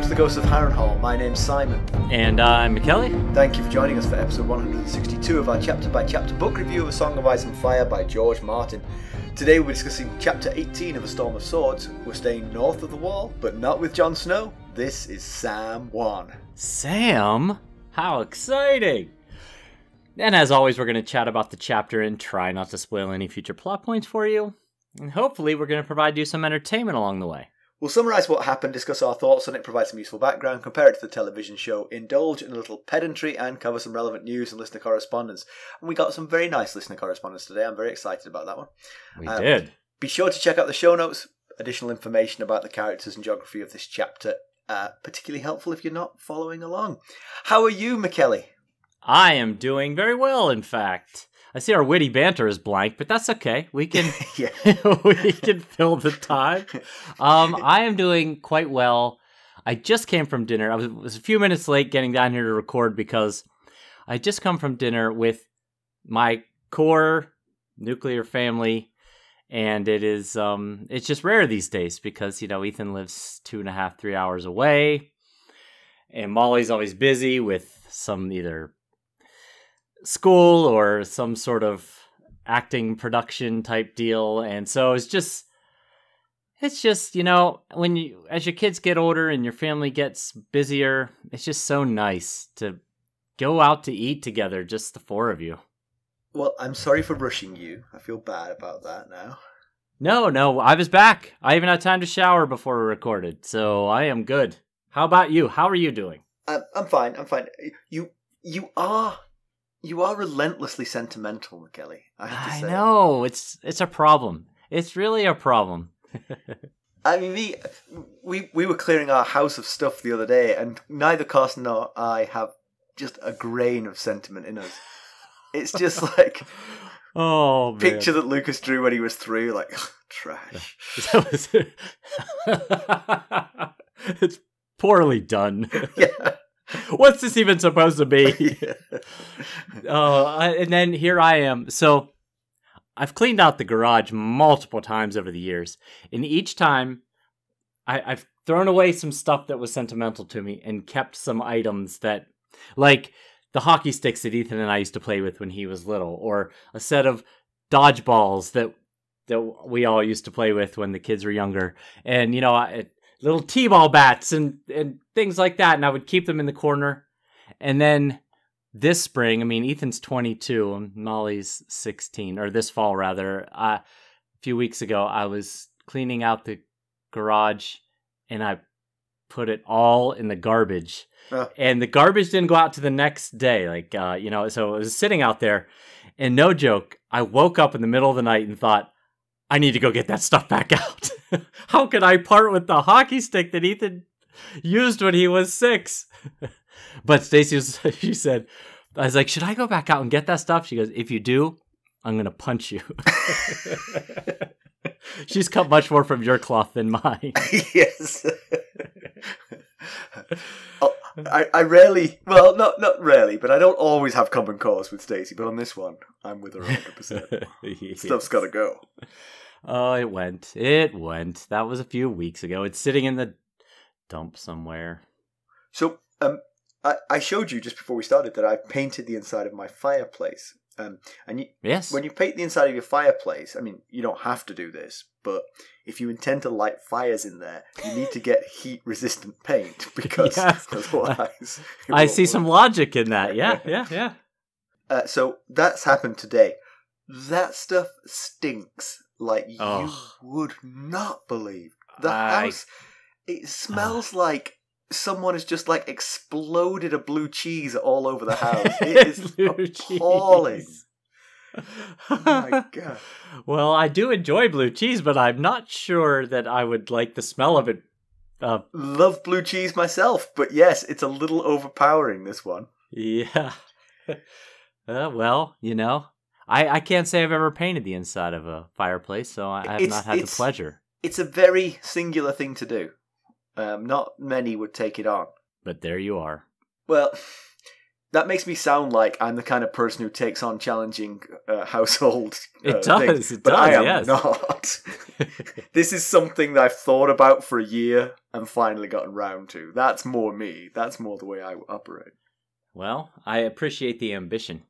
welcome to the Ghost of Harrenhal. My name's Simon. And I'm Mackelly. Thank you for joining us for episode 162 of our chapter by chapter book review of A Song of Ice and Fire by George Martin. Today we're discussing chapter 18 of A Storm of Swords. We're staying north of the wall, but not with Jon Snow. This is Sam 1. Sam? How exciting! And as always, we're going to chat about the chapter and try not to spoil any future plot points for you. And hopefully, we're going to provide you some entertainment along the way. We'll summarise what happened, discuss our thoughts on it, provide some useful background, compare it to the television show, indulge in a little pedantry, and cover some relevant news and listener correspondence. And we got some very nice listener correspondence today. I'm very excited about that one. We Um, did. Be sure to check out the show notes. Additional information about the characters and geography of this chapter, uh, particularly helpful if you're not following along. How are you, Mackelly? I am doing very well, in fact. I see our witty banter is blank, but that's okay. We can we can fill the time. Um, I am doing quite well. I just came from dinner. I was, was a few minutes late getting down here to record because I just come from dinner with my core nuclear family, and it is um, it's just rare these days because you know Ethan lives two and a half, three hours away, and Molly's always busy with some either school or some sort of acting production type deal and so it's just it's just you know when you as your kids get older and your family gets busier it's just so nice to go out to eat together just the four of you Well, I'm sorry for rushing you. I feel bad about that now. no no i was back i even had time to shower before we recorded so i am good how about you how are you doing I'm, I'm fine. I'm fine. You you are you are relentlessly sentimental, Mackelly. I have to i say. know it's it's a problem it's really a problem I mean, me, we we were clearing our house of stuff the other day, and neither Carson nor I have just a grain of sentiment in us. It's just like oh man. picture that Lucas drew when he was three, like trash. It's poorly done. yeah. What's this even supposed to be? Oh, I- and then here I am. So I've cleaned out the garage multiple times over the years, and each time I, I've thrown away some stuff that was sentimental to me and kept some items that, like the hockey sticks that Ethan and I used to play with when he was little, or a set of dodgeballs that that we all used to play with when the kids were younger, and you know, I, little t-ball bats and and things like that, and I would keep them in the corner, and then this spring, I mean, Ethan's 22 and Molly's 16, or this fall rather. Uh, a few weeks ago, I was cleaning out the garage and I put it all in the garbage. Oh. And the garbage didn't go out to the next day. Like, uh, you know, so it was sitting out there. And no joke, I woke up in the middle of the night and thought, I need to go get that stuff back out. How could I part with the hockey stick that Ethan used when he was six? But Stacy was, she said, I was like, should I go back out and get that stuff? She goes, if you do, I'm going to punch you. She's cut much more from your cloth than mine. yes. Oh, I, I rarely, well, not not rarely, but I don't always have common cause with Stacey. But on this one, I'm with her 100. percent Stuff's got to go. Oh, it went. It went. That was a few weeks ago. It's sitting in the dump somewhere. So, um, I, I showed you just before we started that I've painted the inside of my fireplace. Um, and you, Yes. when you paint the inside of your fireplace, I mean, you don't have to do this, but if you intend to light fires in there, you need to get heat resistant paint because Yes. otherwise. I see work. some logic in that. Yeah, yeah, yeah. Uh, so that's happened today. That stuff stinks like you would not believe. The I- house, it smells like someone has just like exploded a blue cheese all over the house. It is appalling. Oh my god. well, I do enjoy blue cheese, but I'm not sure that I would like the smell of it. Uh, Love blue cheese myself, but yes, it's a little overpowering. This one. yeah. uh, well, you know, I, I can't say I've ever painted the inside of a fireplace, so I, I have not had the pleasure. It's a very singular thing to do. Um, not many would take it on. But there you are. Well, that makes me sound like I'm the kind of person who takes on challenging uh, household. Uh, It does, things, it but I does, am yes. not. this is something that I've thought about for a year and finally gotten round to. That's more me. That's more the way I operate. Well, I appreciate the ambition.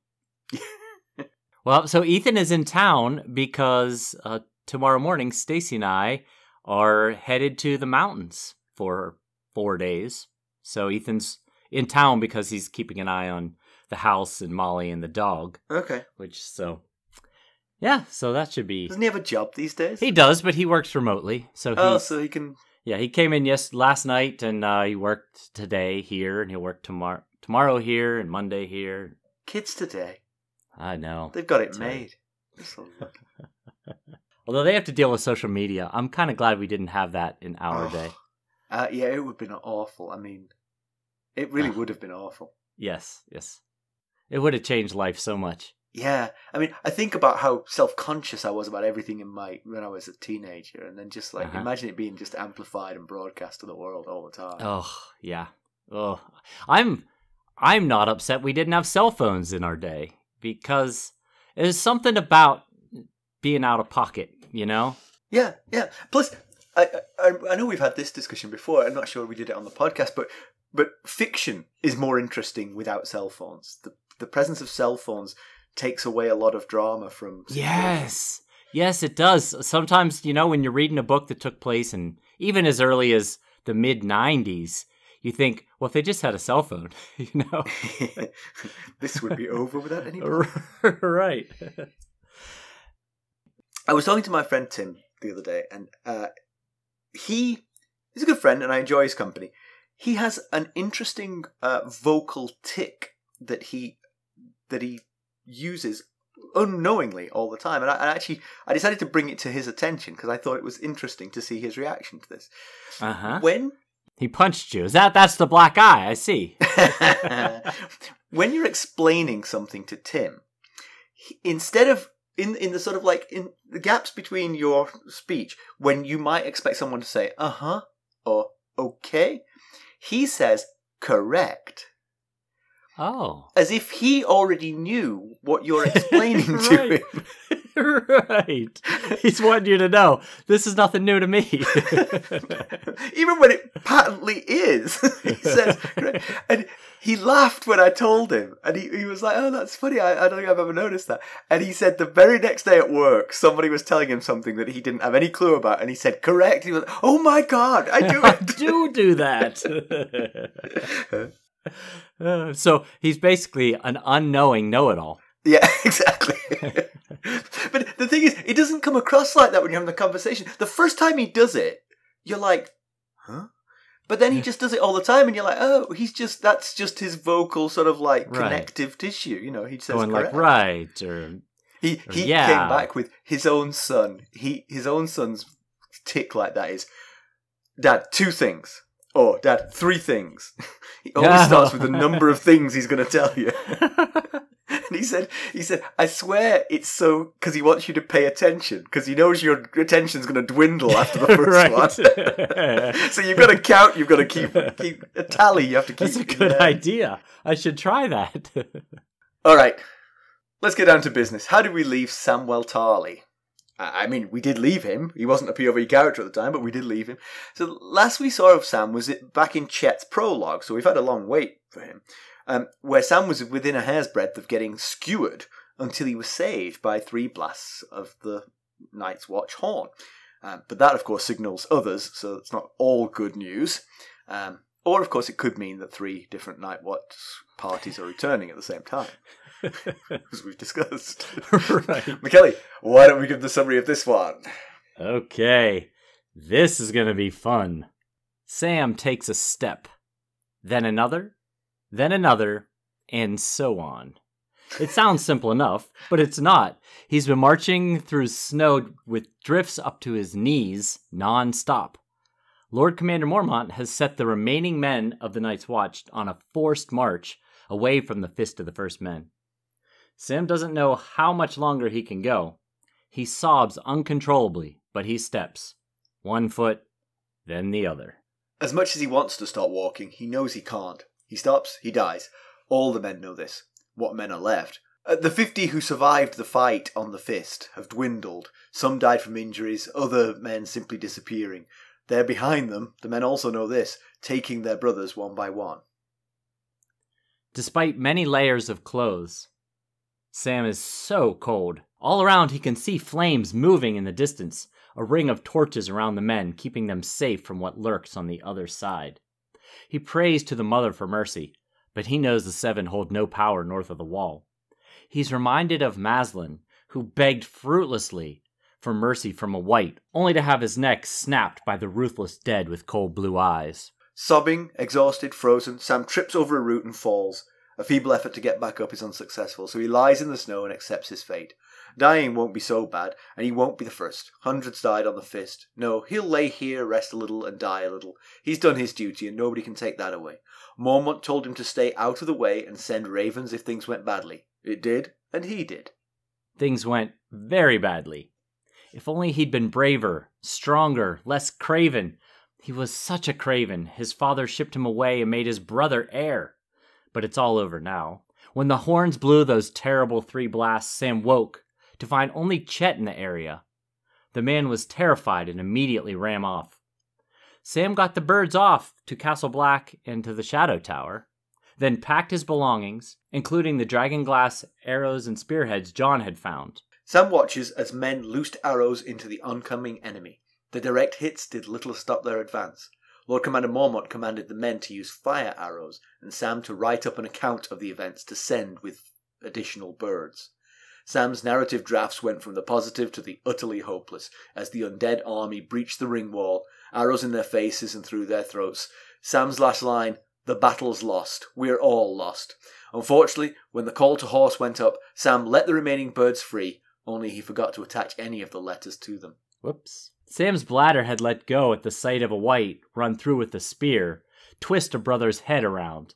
Well, so Ethan is in town because uh, tomorrow morning, Stacy and I are headed to the mountains for four days. So Ethan's in town because he's keeping an eye on the house and Molly and the dog. Okay. Which so, yeah. So that should be. Doesn't he have a job these days? He does, but he works remotely. So oh, so he can. yeah, he came in yes last night and uh, he worked today here and he'll work tomorrow tomorrow here and Monday here. Kids today, I know. they've got it made. Although they have to deal with social media, I'm kind of glad we didn't have that in our Oh. day. Uh, yeah, it would have been awful. I mean, it really would have been awful. Yes, yes. It would have changed life so much. Yeah, I mean, I think about how self-conscious I was about everything in my when I was a teenager, and then just like Uh-huh. imagine it being just amplified and broadcast to the world all the time. Oh, yeah. Oh, I'm I'm not upset we didn't have cell phones in our day because there's something about being out of pocket, you know? Yeah, yeah. Plus, I, I I know we've had this discussion before. I'm not sure we did it on the podcast, but but fiction is more interesting without cell phones. The the presence of cell phones takes away a lot of drama from. Yes. Yes, it does. Sometimes, you know, when you're reading a book that took place in even as early as the mid 90s, you think, well, if they just had a cell phone, you know? this would be over without any. right. I was talking to my friend Tim the other day, and uh, he he's a good friend, and I enjoy his company. He has an interesting uh, vocal tick that he that he uses unknowingly all the time, and I, and actually I decided to bring it to his attention because I thought it was interesting to see his reaction to this. Uh huh. When He punched you. Is that that's the black eye? I see. when you're explaining something to Tim, he- instead of in in the sort of like in the gaps between your speech, when you might expect someone to say "uh huh" or "okay," he says "correct," Oh. as if he already knew what you're explaining to him. Right. He's wanting you to know this is nothing new to me. Even when it patently is, he says, and he laughed when I told him, and he, he was like, "Oh, that's funny. I, I don't think I've ever noticed that." And he said the very next day at work, somebody was telling him something that he didn't have any clue about, and he said, "Correct." He was, "Oh my god, I do I do do that. Uh, so he's basically an unknowing know-it-all. Yeah, exactly. but the thing is, it doesn't come across like that when you're having the conversation. The first time he does it, you're like, "Huh." But then he just does it all the time, and you're like, "Oh, he's just—that's just his vocal sort of like Right. connective tissue." You know, he says Going correct. like right or He he Yeah. came back with his own son. He his own son's tick like that is, Dad, two things. Or Dad, three things. He always Yeah. starts with the number of things he's going to tell you. And he said, he said, I swear it's so because he wants you to pay attention because he knows your attention's going to dwindle after the first one. so you've got to count. You've got to keep keep a tally. You have to keep. That's a good there. idea. I should try that. All right, let's get down to business. How did we leave Samwell Tarly? I I mean, we did leave him. He wasn't a POV character at the time, but we did leave him. So last we saw of Sam was it back in Chett's prologue. So we've had a long wait for him, um, where Sam was within a hair's breadth of getting skewered until he was saved by three blasts of the Night's Watch horn. Um, but that, of course, signals others, so it's not all good news. Um, or, of course, it could mean that three different Night Watch parties are returning at the same time, as we've discussed. right. Mackelly, why don't we give the summary of this one? Okay. This is going to be fun. Sam takes a step, then another, then another, and so on. It sounds simple enough, but it's not. He's been marching through snow with drifts up to his knees non-stop. Lord Commander Mormont has set the remaining men of the Night's Watch on a forced march away from the Fist of the First Men. Sam doesn't know how much longer he can go. He sobs uncontrollably, but he steps. One foot, then the other. As much as he wants to stop walking, he knows he can't. He stops, he dies. All the men know this. What men are left? Uh, the 50 who survived the fight on the fist have dwindled. Some died from injuries, other men simply disappearing. They're behind them, the men also know this, taking their brothers one by one. Despite many layers of clothes, Sam is so cold. All around, he can see flames moving in the distance, a ring of torches around the men, keeping them safe from what lurks on the other side. He prays to the Mother for mercy, but he knows the Seven hold no power north of the wall. He's reminded of Maslyn, who begged fruitlessly for mercy from a white, only to have his neck snapped by the ruthless dead with cold blue eyes. Sobbing, exhausted, frozen, Sam trips over a root and falls. A feeble effort to get back up is unsuccessful, so he lies in the snow and accepts his fate. Dying won't be so bad, and he won't be the first. Hundreds died on the fist. No, he'll lay here, rest a little, and die a little. He's done his duty, and nobody can take that away. Mormont told him to stay out of the way and send ravens if things went badly. It did, and he did. Things went very badly. If only he'd been braver, stronger, less craven. He was such a craven. His father shipped him away and made his brother heir. But it's all over now. When the horns blew those terrible three blasts, Sam woke to find only Chett in the area. The man was terrified and immediately ran off. Sam got the birds off to Castle Black and to the Shadow Tower, then packed his belongings, including the dragon glass arrows and spearheads Jon had found. Sam watches as men loosed arrows into the oncoming enemy. The direct hits did little to stop their advance. Lord Commander Mormont commanded the men to use fire arrows, and Sam to write up an account of the events to send with additional birds. Sam's narrative drafts went from the positive to the utterly hopeless as the undead army breached the ring wall, arrows in their faces and through their throats. Sam's last line, the battle's lost. We're all lost. Unfortunately, when the call to horse went up, Sam let the remaining birds free, only he forgot to attach any of the letters to them. Whoops. Sam's bladder had let go at the sight of a white run through with a spear, twist a brother's head around.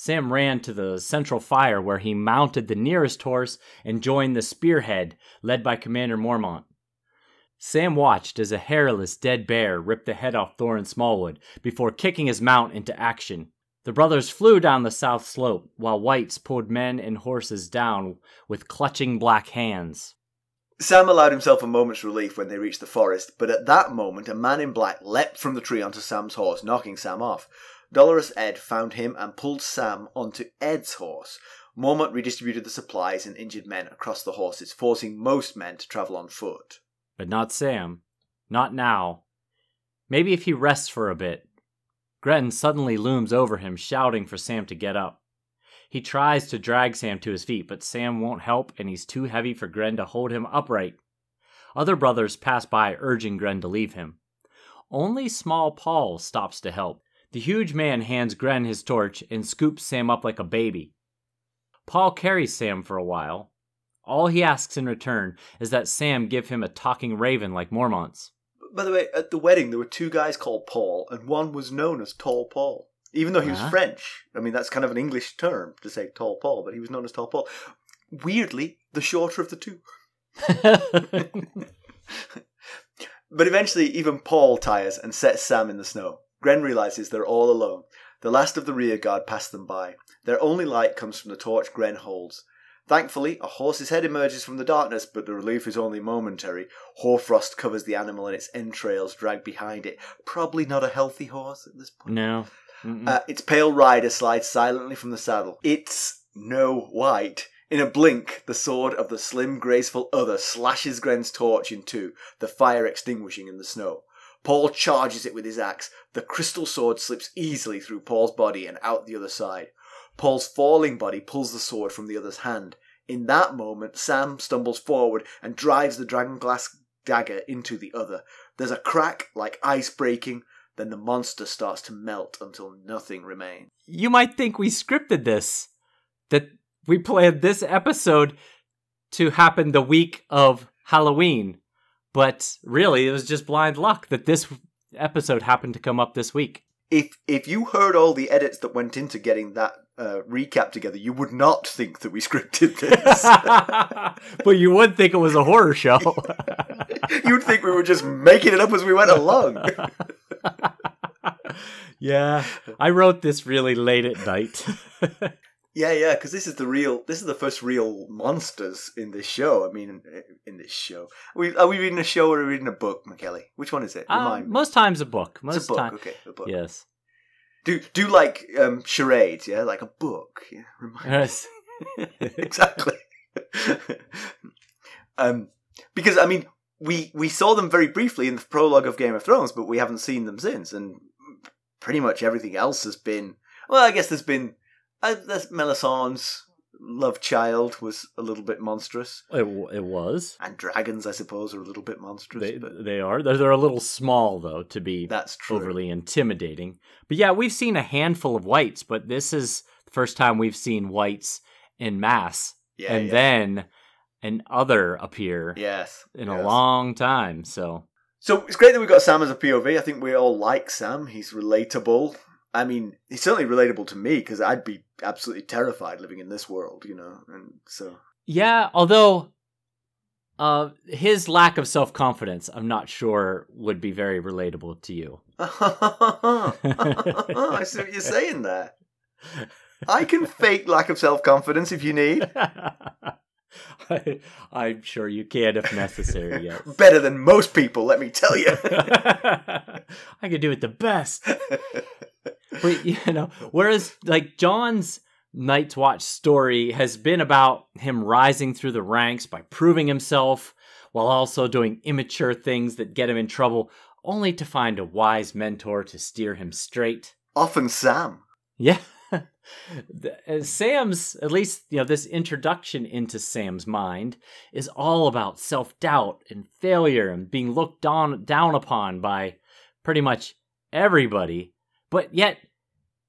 Sam ran to the central fire where he mounted the nearest horse and joined the spearhead led by Commander Mormont. Sam watched as a hairless dead bear ripped the head off Thoren Smallwood before kicking his mount into action. The brothers flew down the south slope while whites pulled men and horses down with clutching black hands. Sam allowed himself a moment's relief when they reached the forest, but at that moment a man in black leapt from the tree onto Sam's horse, knocking Sam off. Dolorous Ed found him and pulled Sam onto Ed's horse. Mormont redistributed the supplies and injured men across the horses, forcing most men to travel on foot. But not Sam. Not now. Maybe if he rests for a bit. Grenn suddenly looms over him, shouting for Sam to get up. He tries to drag Sam to his feet, but Sam won't help and he's too heavy for Grenn to hold him upright. Other brothers pass by, urging Grenn to leave him. Only small Paul stops to help. The huge man hands Grenn his torch and scoops Sam up like a baby. Paul carries Sam for a while. All he asks in return is that Sam give him a talking raven like Mormont's. By the way, at the wedding there were two guys called Paul, and one was known as Tall Paul. Even though he was Huh? French. I mean, that's kind of an English term to say Tall Paul, but he was known as Tall Paul. Weirdly, the shorter of the two. But eventually, even Paul tires and sets Sam in the snow. Grenn realizes they're all alone. The last of the rear guard pass them by. Their only light comes from the torch Grenn holds. Thankfully, a horse's head emerges from the darkness, but the relief is only momentary. Hoarfrost covers the animal and its entrails drag behind it. Probably not a healthy horse at this point. no. Uh, its pale rider slides silently from the saddle. It's no white. In a blink, the sword of the slim, graceful other slashes Grenn's torch in two, the fire extinguishing in the snow. Paul charges it with his axe. The crystal sword slips easily through Paul's body and out the other side. Paul's falling body pulls the sword from the other's hand. In that moment, Sam stumbles forward and drives the dragon glass dagger into the other. There's a crack like ice breaking, then the monster starts to melt until nothing remains. you might think we scripted this, that we planned this episode to happen the week of Halloween, but really it was just blind luck that this episode happened to come up this week. If if you heard all the edits that went into getting that uh, recap together, you would not think that we scripted this. but you would think it was a horror show. You'd think we were just making it up as we went along. yeah, I wrote this really late at night. Yeah, yeah, because this is the real. This is the first real monsters in this show. I mean, in this show, are we, are we reading a show or are we reading a book, Mackelly? Which one is it? Uh, most times a book. Most It's a book. time, Okay, a book. yes. Do do like um, charades? Yeah, like a book. Yeah, remind. Yes. exactly. um, because I mean, we we saw them very briefly in the prologue of Game of Thrones, but we haven't seen them since, and pretty much everything else has been. Well, I guess there's been. Uh, there's Melisandre's love child was a little bit monstrous, It, w- it was. and dragons, I suppose, are a little bit monstrous. They, but they are. They're, they're a little small, though, to be that's true. overly intimidating. But yeah, we've seen a handful of whites, but this is the first time we've seen whites in mass. Yeah, and yeah. then an other appear yes, in yes. a long time. So So it's great that we've got Sam as a POV. I think we all like Sam. He's relatable. I mean, he's certainly relatable to me because I'd be absolutely terrified living in this world, you know. And so, yeah, although uh, his lack of self confidence, I'm not sure would be very relatable to you. I see what you're saying there. I can fake lack of self confidence if you need. I, I'm sure you can if necessary. Yes. Better than most people, let me tell you. I could do it the best. but you know, whereas like Jon's Night's Watch story has been about him rising through the ranks by proving himself while also doing immature things that get him in trouble, only to find a wise mentor to steer him straight. Often Sam. Yeah. Uh, Sam's, at least, you know, this introduction into Sam's mind is all about self doubt and failure and being looked on, down upon by pretty much everybody. But yet,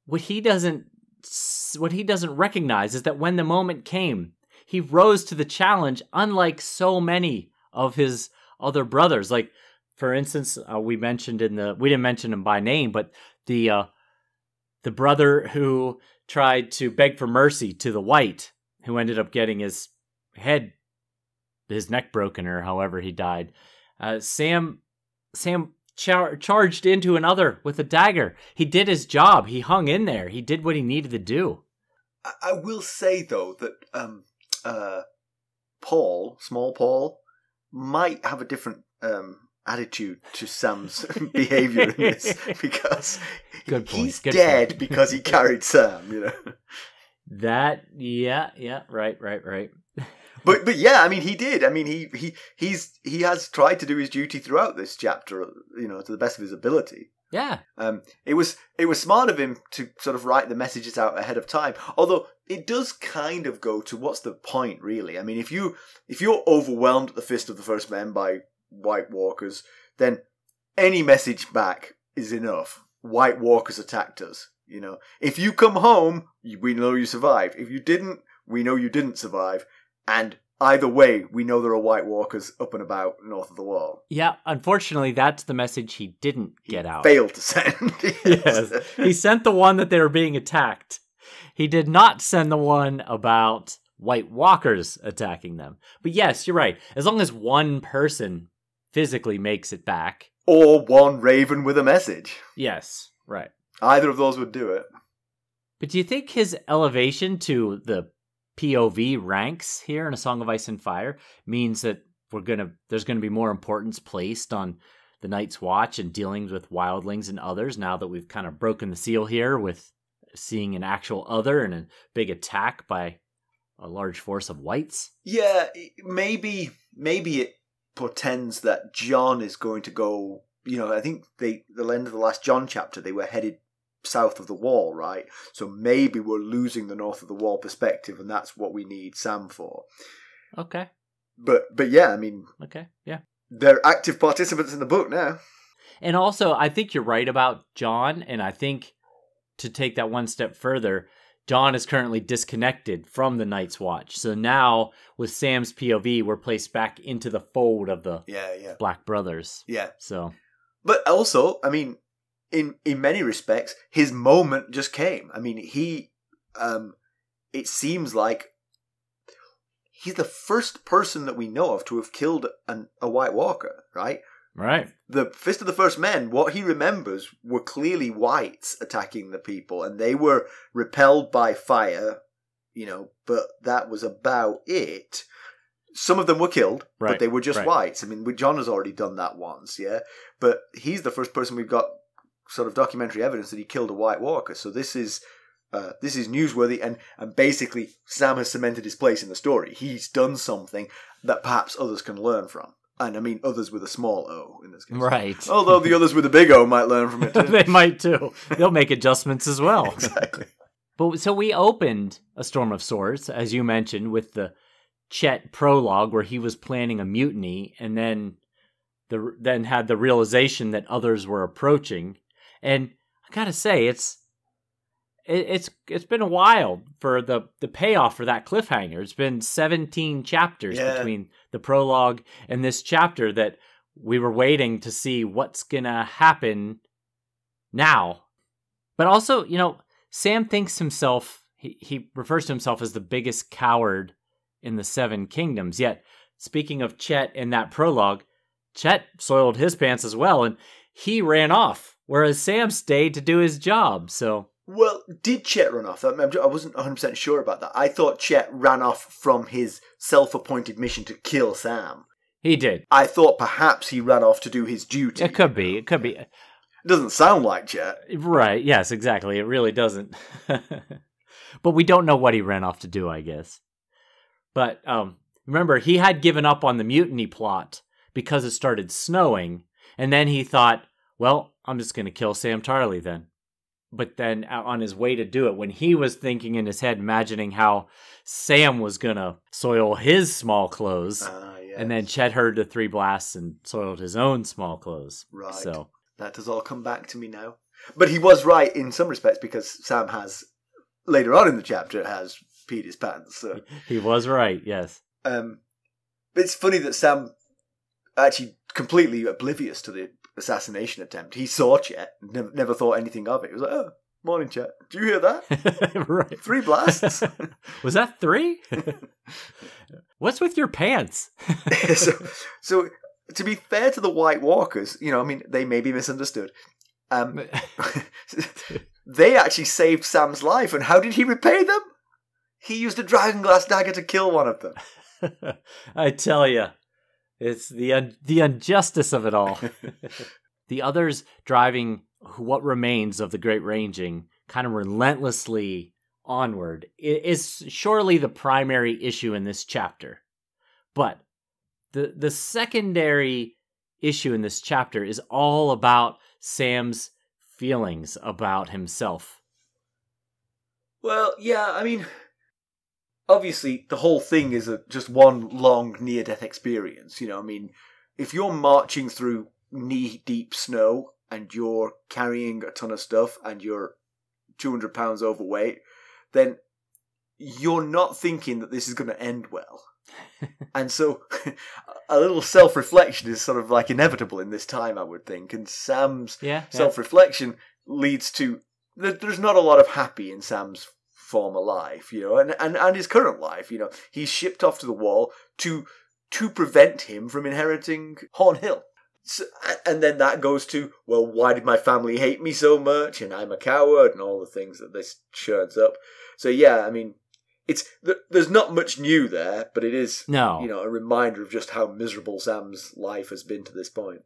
what he doesn't what he doesn't recognize is that when the moment came, he rose to the challenge, unlike so many of his other brothers. Like, for instance, uh, we mentioned in the we didn't mention him by name, but the uh, the brother who tried to beg for mercy to the white, who ended up getting his head, his neck broken, or however he died. Uh, Sam, Sam char- charged into another with a dagger. He did his job. He hung in there. He did what he needed to do. I, I will say though that um, uh, Paul, small Paul, might have a different um, attitude to Sam's behavior in this because he's good dead because he carried Sam. You know, That, yeah, yeah, right, right, right. But but yeah, I mean, he did. I mean, he he he's he has tried to do his duty throughout this chapter. You know, to the best of his ability. Yeah, Um, it was it was smart of him to sort of write the messages out ahead of time. Although it does kind of go to what's the point, really? I mean, if you if you're overwhelmed at the fist of the first men by White Walkers, then any message back is enough. White Walkers attacked us. You know, if you come home, we know you survived. If you didn't, we know you didn't survive. And either way, we know there are White Walkers up and about north of the wall. yeah. Unfortunately, that's the message he didn't He get out. Failed to send. yes. He sent the one that they were being attacked. He did not send the one about White Walkers attacking them. But yes, you're right. As long as one person physically makes it back. or one raven with a message. Yes, right. Either of those would do it. But do you think his elevation to the POV ranks here in A Song of Ice and Fire means that we're gonna there's gonna be more importance placed on the Night's Watch and dealings with wildlings and others now that we've kind of broken the seal here with seeing an actual other and a big attack by a large force of whites? Yeah, maybe maybe it portends that Jon is going to go. You know, I think they the end of the last Jon chapter they were headed south of the wall, right? So maybe we're losing the north of the wall perspective, and that's what we need Sam for. Okay. But but yeah, I mean Okay. Yeah. they're active participants in the book now. And also, I think you're right about Jon. And I think to take that one step further, Jon is currently disconnected from the Night's Watch. So now, with Sam's POV, we're placed back into the fold of the Yeah, yeah, Black Brothers. yeah. So, But also, I mean, in in many respects, his moment just came. I mean, he, um, it seems like he's the first person that we know of to have killed an, a White Walker. Right? right. The Fist of the First Men. What he remembers were clearly whites attacking the people, and they were repelled by fire you know, but that was about it. Some of them were killed, Right, but they were just right. whites. I mean, Jon has already done that once, yeah. But he's the first person we've got sort of documentary evidence that he killed a White Walker. So this is uh, this is newsworthy, and and basically Sam has cemented his place in the story. He's done something that perhaps others can learn from, and I mean others with a small O in this case. Right. Although the others with a big O might learn from it too. they might too. They'll make adjustments as well. exactly. But so we opened a storm of swords, as you mentioned, with the Chett prologue where he was planning a mutiny, and then the then had the realization that others were approaching. And I gotta say, it's it, it's it's been a while for the the payoff for that cliffhanger. It's been seventeen chapters Yeah. between the prologue and this chapter that we were waiting to see what's gonna happen now. But also, you know, Sam thinks himself, he, he refers to himself as the biggest coward in the Seven Kingdoms. Yet, speaking of Chett in that prologue, Chett soiled his pants as well, and he ran off, whereas Sam stayed to do his job. So, Well, did Chett run off? I wasn't 100% sure about that. I thought Chett ran off from his self appointed mission to kill Sam. he did. I thought perhaps he ran off to do his duty. It could be. It could be. It doesn't sound like Chett. Right. Yes, exactly. It really doesn't. but we don't know what he ran off to do, I guess. But um, remember, he had given up on the mutiny plot because it started snowing. And then he thought, well, I'm just going to kill Sam Tarly then. But then uh, on his way to do it, when he was thinking in his head, imagining how Sam was going to soil his small clothes, Ah, yeah. and then Chett heard the three blasts and soiled his own small clothes. Right. So, That does all come back to me now. But he was right in some respects because Sam has, later on in the chapter, has peed his pants. So. he was right, yes. Um, but it's funny that Sam actually completely oblivious to the assassination attempt. He saw Chett, never, never thought anything of it. He was like, "Oh, morning, Chett. Do you hear that? right. Three blasts." Was that three? What's with your pants? so, so to be fair to the White Walkers, you know, I mean, they may be misunderstood. Um, they actually saved Sam's life, and how did he repay them? He used a dragon glass dagger to kill one of them. I tell you, it's the un- the injustice of it all. the others driving what remains of the Great Ranging, kind of relentlessly onward, is surely the primary issue in this chapter. But the the secondary issue in this chapter is all about Sam's feelings about himself. Well, yeah, I mean, obviously the whole thing is a, just one long near-death experience. You know, I mean, if you're marching through knee-deep snow and you're carrying a ton of stuff and you're 200 pounds overweight, then you're not thinking that this is going to end well. and so a little self-reflection is sort of like inevitable in this time, I would think. And Sam's Yeah. self-reflection leads to there's not a lot of happy in Sam's former life, you know, and, and, and his current life, you know. He's shipped off to the wall to to prevent him from inheriting Horn Hill. So, and then that goes to, well, why did my family hate me so much? And I'm a coward, and all the things that this churns up. So yeah, I mean, it's there's not much new there, but it is, No. you know, a reminder of just how miserable Sam's life has been to this point.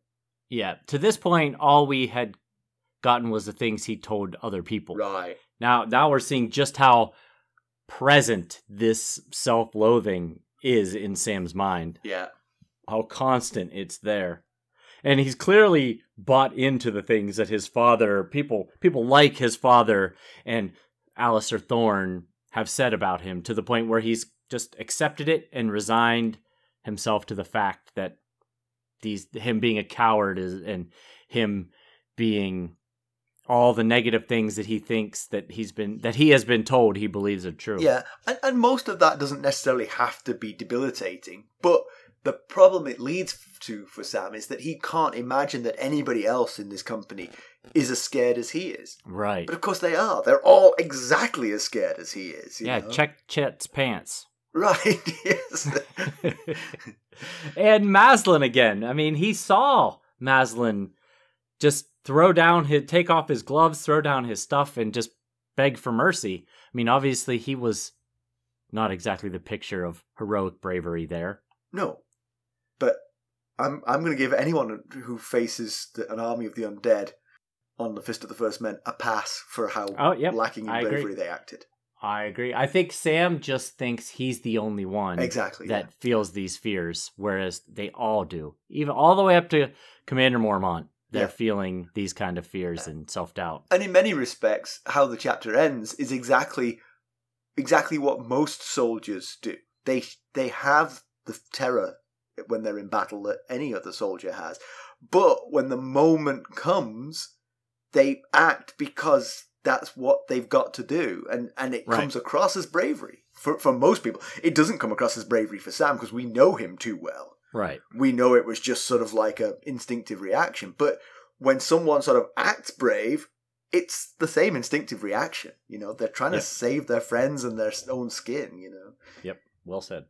Yeah, to this point, all we had gotten was the things he told other people. Right. Now, now we're seeing just how present this self-loathing is in Sam's mind. Yeah. How constant it's there, and he's clearly bought into the things that his father, people, people like his father and Alliser Thorne have said about him, to the point where he's just accepted it and resigned himself to the fact that these him being a coward is and him being all the negative things that he thinks that he's been that he has been told he believes are true. Yeah, and, and most of that doesn't necessarily have to be debilitating, but the problem it leads to for Sam is that he can't imagine that anybody else in this company is as scared as he is. Right. But of course they are. They're all exactly as scared as he is. you Yeah, know? check Chett's pants. Right, yes. and Maslyn again. I mean, he saw Maslyn just throw down his take off his gloves, throw down his stuff and just beg for mercy. I mean, obviously he was not exactly the picture of heroic bravery there. No, but I'm I'm going to give anyone who faces the, an army of the undead on the Fist of the First Men a pass for how Oh, yep, lacking in I agree. bravery they acted. I agree. I think Sam just thinks he's the only one Exactly. that feels these fears, whereas they all do. Even all the way up to Commander Mormont, they're Yeah. feeling these kind of fears and self doubt. and in many respects, how the chapter ends is exactly exactly what most soldiers do. They they have the terror when they're in battle that any other soldier has, but when the moment comes, they act because that's what they've got to do, and and it Right. comes across as bravery for for most people. It doesn't come across as bravery for Sam because we know him too well Right. we know it was just sort of like a instinctive reaction. But when someone sort of acts brave, it's the same instinctive reaction. You know, they're trying Yep. to save their friends and their own skin. You know. Yep. Well said.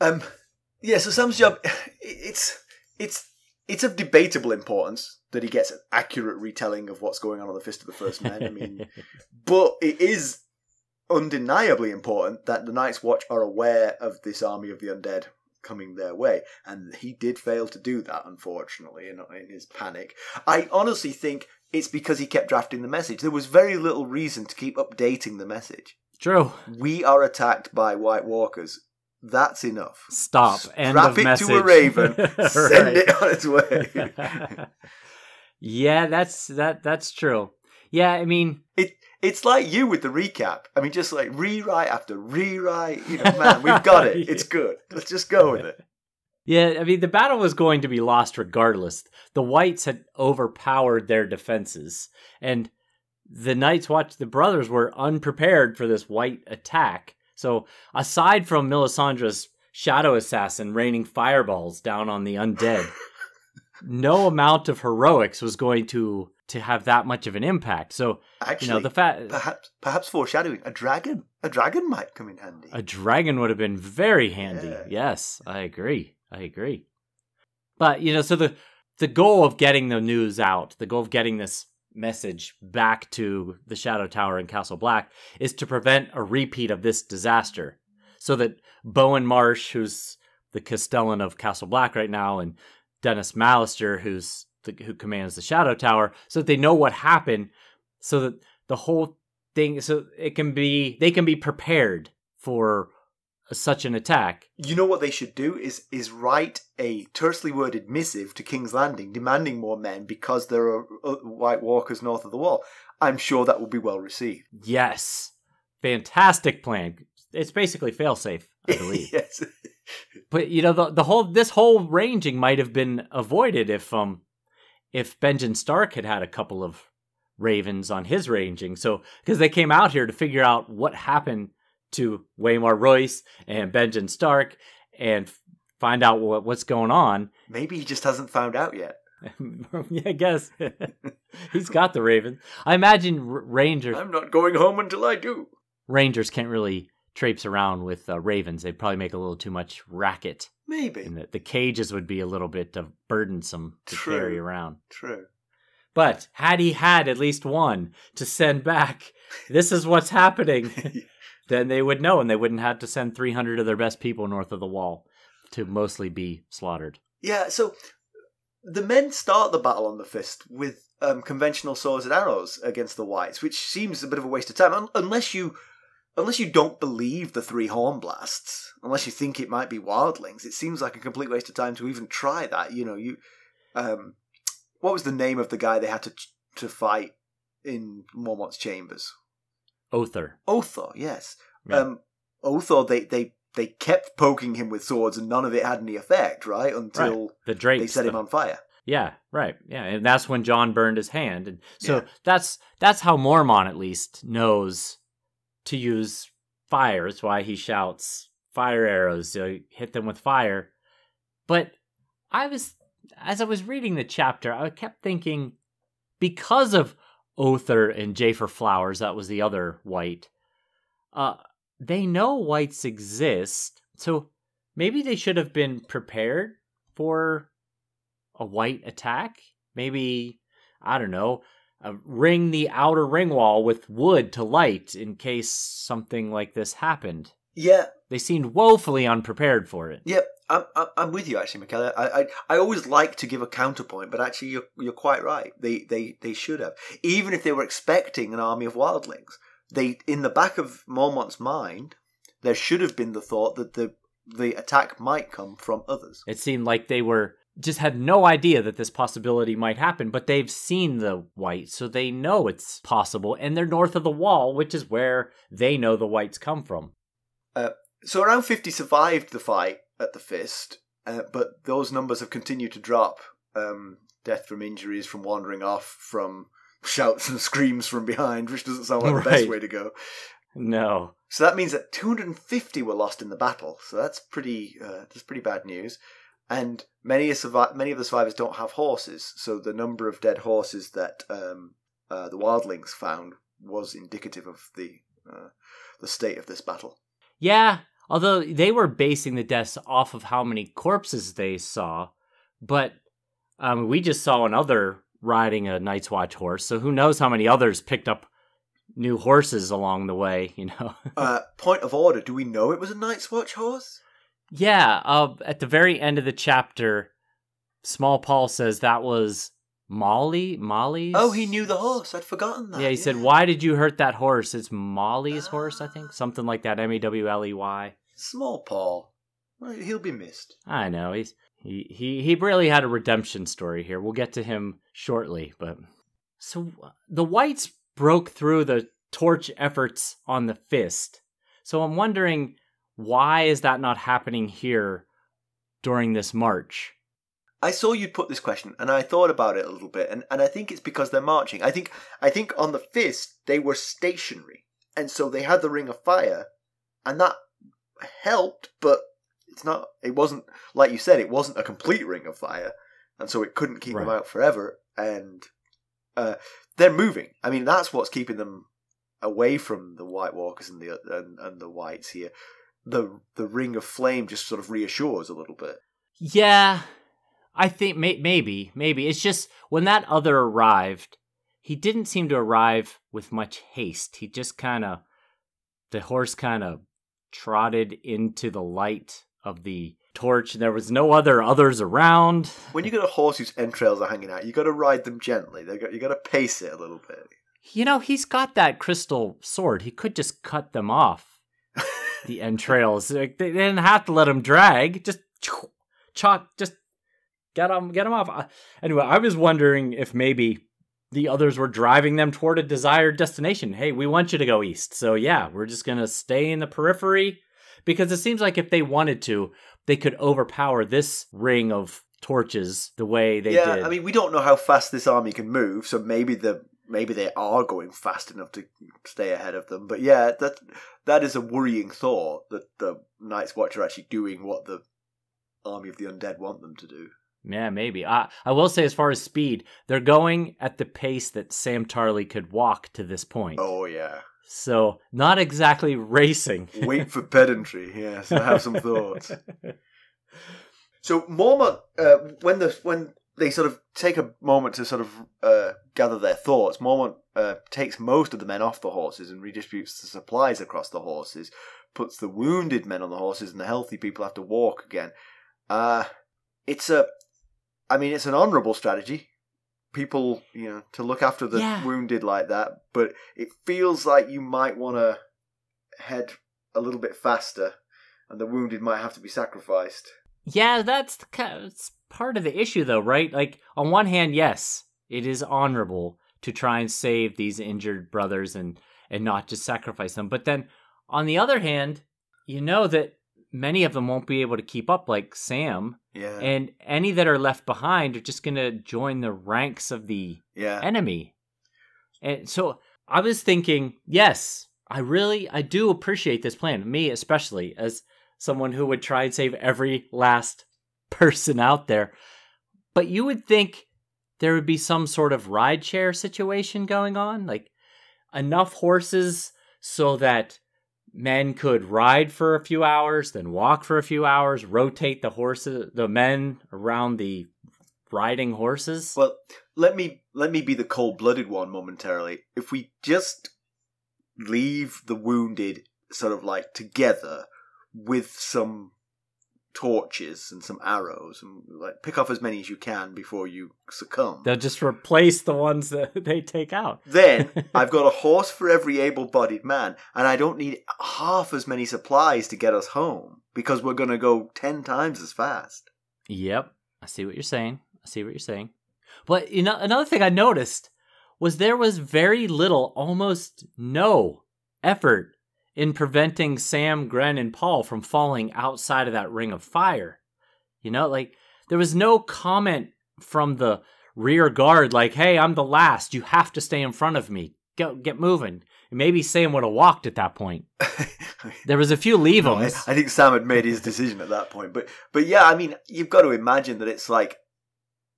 Um. Yeah. So Sam's job, it's it's it's of debatable importance that he gets an accurate retelling of what's going on on the Fist of the First Men. I mean, but it is undeniably important that the Night's Watch are aware of this army of the undead coming their way, and he did fail to do that, unfortunately, in, in his panic. I honestly think it's because he kept drafting the message. There was very little reason to keep updating the message. True. We are attacked by White Walkers. That's enough. Stop. End Strap of it message. to a raven. Send Right. it on its way. yeah, that's that. That's true. Yeah, I mean, it it's like you with the recap. I mean, just like rewrite after rewrite. You know, man, we've got it. It's good. Let's just go with it. Yeah, I mean, the battle was going to be lost regardless. The Whites had overpowered their defenses, and the Night's Watch, the brothers, were unprepared for this White attack. So, aside from Melisandre's shadow assassin raining fireballs down on the undead, no amount of heroics was going to to have that much of an impact. So, Actually, you know, the fact perhaps perhaps foreshadowing a dragon. A dragon might come in handy. A dragon would have been very handy. Yeah. Yes, I agree. I agree. But you know, so the the goal of getting the news out, the goal of getting this message back to the Shadow Tower in Castle Black is to prevent a repeat of this disaster. So that Bowen Marsh, who's the Castellan of Castle Black right now, and Denys Mallister, who's the, who commands the Shadow Tower, so that they know what happened, so that the whole thing, so it can be, they can be prepared for such an attack. You know what they should do is is write a tersely worded missive to King's Landing demanding more men because there are uh, White Walkers north of the wall. I'm sure that will be well received. Yes, fantastic plan. It's basically failsafe, I believe. yes. but you know, the the whole this whole ranging might have been avoided if um if Benjen Stark had had a couple of ravens on his ranging. So because they came out here to figure out what happened to Waymar Royce and Benjen Stark and find out what, what's going on. Maybe he just hasn't found out yet. yeah, I guess he's got the raven. I imagine r- rangers I'm not going home until I do. rangers can't really traipse around with uh, ravens. They'd probably make a little too much racket, Maybe. and the, the cages would be a little bit uh, burdensome to True. carry around. True. But had he had at least one to send back, this is what's happening, then they would know, and they wouldn't have to send 300 of their best people north of the wall to mostly be slaughtered. Yeah, so the men start the battle on the fist with um, conventional swords and arrows against the whites, which seems a bit of a waste of time, un- unless you unless you don't believe the three horn blasts, unless you think it might be wildlings. It seems like a complete waste of time to even try that. You know, you um, what was the name of the guy they had to to fight in Mormont's chambers? Other. Othor, yes. Yeah. Um, Othor, they they they kept poking him with swords, and none of it had any effect, right? Until The drapes. they set the- him on fire. Yeah, right. Yeah, and that's when Jon burned his hand, and so Yeah. that's that's how Mormont at least knows to use fire. That's why he shouts fire arrows. So hit them with fire. But I was as I was reading the chapter, I kept thinking because of Othor and Jafer Flowers, that was the other white. Uh, they know whites exist, so maybe they should have been prepared for a white attack. Maybe I don't know, uh, ring the outer ring wall with wood to light in case something like this happened. Yeah, they seemed woefully unprepared for it. Yep, I'm, I'm, I'm with you actually, Michaela. I, I, I always like to give a counterpoint, but actually, you're, you're quite right. They, they, they should have, even if they were expecting an army of wildlings. They, in the back of Mormont's mind, there should have been the thought that the the attack might come from others. It seemed like they were just had no idea that this possibility might happen, but they've seen the white, so they know it's possible, and they're north of the wall, which is where they know the whites come from. Uh, so around 50 survived the fight at the Fist, uh, but those numbers have continued to drop. Um, death from injuries, from wandering off, from shouts and screams from behind, which doesn't sound like right. the best way to go. No. So that means that 250 were lost in the battle. So that's pretty uh, that's pretty bad news. And many survi- many of the survivors don't have horses, so the number of dead horses that um, uh, the wildlings found was indicative of the uh, the state of this battle. Yeah, although they were basing the deaths off of how many corpses they saw, but um, we just saw another riding a Night's Watch horse, so who knows how many others picked up new horses along the way, you know. uh, point of order: Do we know it was a Night's Watch horse? Yeah. Uh, at the very end of the chapter, Small Paul says that was Molly. Molly's. Oh, he knew the horse. I'd forgotten that. Yeah, he yeah. said, "Why did you hurt that horse?" It's Molly's horse, I think, something like that. M A W L E Y. Small Paul. Well, he'll be missed. I know. He's he he he really had a redemption story here. We'll get to him shortly, but so the whites broke through the torch efforts on the fist. So I'm wondering why is that not happening here during this march? I saw you'd put this question and I thought about it a little bit and, and I think it's because they're marching. I think I think on the fist they were stationary and so they had the ring of fire and that helped but it's not it wasn't like you said it wasn't a complete ring of fire and so it couldn't keep right. them out forever and uh, they're moving. I mean, that's what's keeping them away from the White Walkers and the and, and the Whites here. The the ring of flame just sort of reassures a little bit. Yeah, I think may- maybe maybe it's just when that other arrived, he didn't seem to arrive with much haste. He just kind of the horse kind of trotted into the light of the torch. and There was no other others around. When you got a horse whose entrails are hanging out, you got to ride them gently. They got you got to pace it a little bit. You know, he's got that crystal sword. He could just cut them off. The entrails. Like, they didn't have to let him drag. Just chalk. Just get him. Get him off. Uh, anyway, I was wondering if maybe the others were driving them toward a desired destination. Hey, we want you to go east. So yeah, we're just gonna stay in the periphery because it seems like if they wanted to, they could overpower this ring of torches the way they yeah, did. I mean, we don't know how fast this army can move, so maybe the maybe they are going fast enough to stay ahead of them. But yeah, that that is a worrying thought that the Night's Watch are actually doing what the army of the undead want them to do. Yeah, maybe. I I will say, as far as speed, they're going at the pace that Sam Tarly could walk to this point. Oh yeah. So not exactly racing. Wait for pedantry. Yes, I have some thoughts. So Mormont, uh, when the when they sort of take a moment to sort of uh, gather their thoughts, Mormont uh, takes most of the men off the horses and redistributes the supplies across the horses, puts the wounded men on the horses, and the healthy people have to walk again. Uh, it's a, I mean, it's an honourable strategy people, you know, to look after the yeah. wounded like that, but it feels like you might want to head a little bit faster, and the wounded might have to be sacrificed. Yeah, that's the that's part of the issue, though, right? Like, on one hand, yes, it is honorable to try and save these injured brothers and and not just sacrifice them, but then on the other hand, you know that many of them won't be able to keep up like Sam. Yeah. And any that are left behind are just going to join the ranks of the yeah. enemy. And so I was thinking, yes, I really I do appreciate this plan. Me especially as someone who would try and save every last person out there. But you would think there would be some sort of rideshare situation going on, like enough horses so that men could ride for a few hours, then walk for a few hours, rotate the horses, the men around the riding horses. Well, let me let me be the cold-blooded one momentarily. If we just leave the wounded sort of like together, with some torches and some arrows and like pick off as many as you can before you succumb. They'll just replace the ones that they take out. Then I've got a horse for every able bodied man, and I don't need half as many supplies to get us home because we're going to go 10 times as fast. Yep. I see what you're saying. I see what you're saying. But you know, another thing I noticed was there was very little, almost no effort in preventing Sam, Grenn, and Paul from falling outside of that ring of fire. You know, like there was no comment from the rear guard like, "Hey, I'm the last. You have to stay in front of me. Go, get moving." Maybe Sam would have walked at that point. there was a few leave No, I, I think Sam had made his decision at that point, but but yeah, I mean, you've got to imagine that it's like